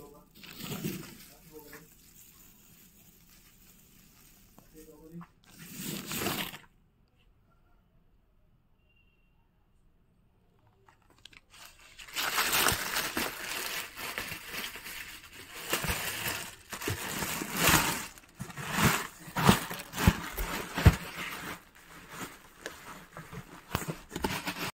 होगा।